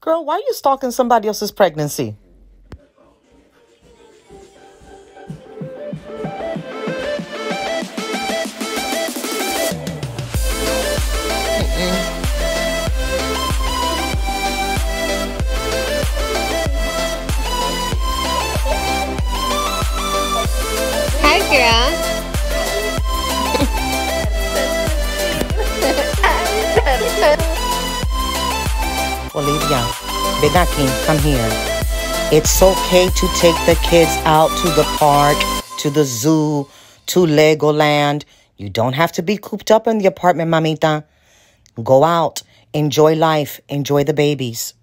Girl, why are you stalking somebody else's pregnancy? Hi, girl. Olivia, aquí, come here. It's okay to take the kids out to the park, to the zoo, to Legoland. You don't have to be cooped up in the apartment, mamita. Go out, enjoy life, enjoy the babies.